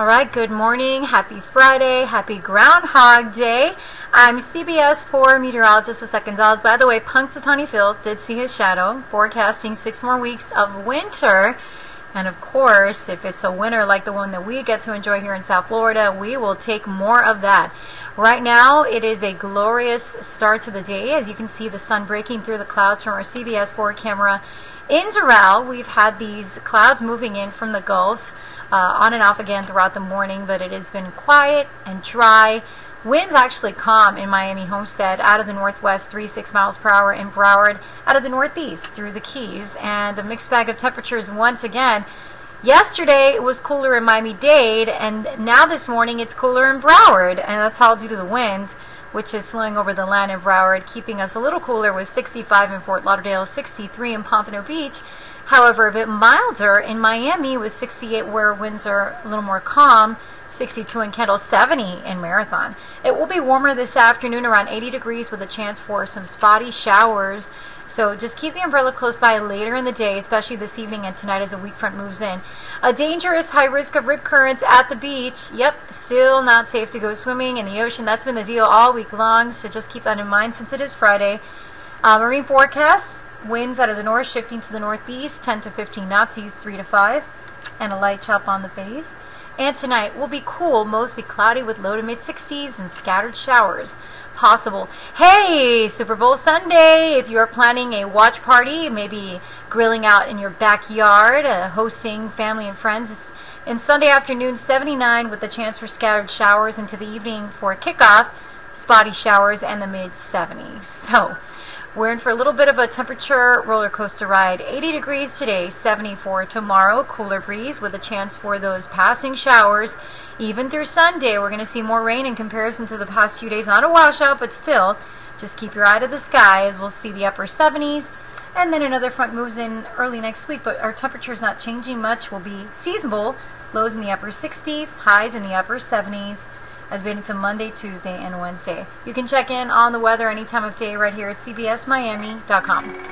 All right, good morning. Happy Friday. Happy Groundhog Day. I'm CBS 4 meteorologist Lisette Gonzalez. By the way, Punxsutawney Phil did see his shadow, forecasting six more weeks of winter. And of course, if it's a winter like the one that we get to enjoy here in South Florida, we will take more of that. Right now, it is a glorious start to the day. As you can see, the sun breaking through the clouds from our CBS 4 camera in Doral. We've had these clouds moving in from the Gulf uh, on and off again throughout the morning, but it has been quiet and dry. Winds actually calm in Miami Homestead out of the northwest, 3 6 miles per hour in Broward, out of the northeast through the Keys, and a mixed bag of temperatures once again. Yesterday it was cooler in Miami Dade, and now this morning it's cooler in Broward, and that's all due to the wind, which is flowing over the land in Broward, keeping us a little cooler with 65 in Fort Lauderdale, 63 in Pompano Beach, However, a bit milder in Miami with 68 where winds are a little more calm, 62 in Kendall, 70 in Marathon. It will be warmer this afternoon, around 80 degrees with a chance for some spotty showers. So just keep the umbrella close by later in the day, especially this evening and tonight as a weak front moves in. A dangerous high risk of rip currents at the beach. Yep, still not safe to go swimming in the ocean. That's been the deal all week long, so just keep that in mind since it is Friday. Uh, marine forecast winds out of the north shifting to the northeast 10 to 15 knots, east 3 to 5, and a light chop on the face. And tonight will be cool, mostly cloudy with low to mid 60s and scattered showers possible. Hey, Super Bowl Sunday! If you are planning a watch party, maybe grilling out in your backyard, uh, hosting family and friends, and Sunday afternoon 79 with the chance for scattered showers into the evening for a kickoff, spotty showers and the mid 70s. So, we're in for a little bit of a temperature roller coaster ride. 80 degrees today, 74 tomorrow, cooler breeze with a chance for those passing showers. Even through Sunday, we're going to see more rain in comparison to the past few days. Not a washout, but still, just keep your eye to the sky as we'll see the upper 70s. And then another front moves in early next week, but our temperature is not changing much. Will be seasonable, lows in the upper 60s, highs in the upper 70s as we into Monday, Tuesday, and Wednesday. You can check in on the weather any time of day right here at cbsmiami.com.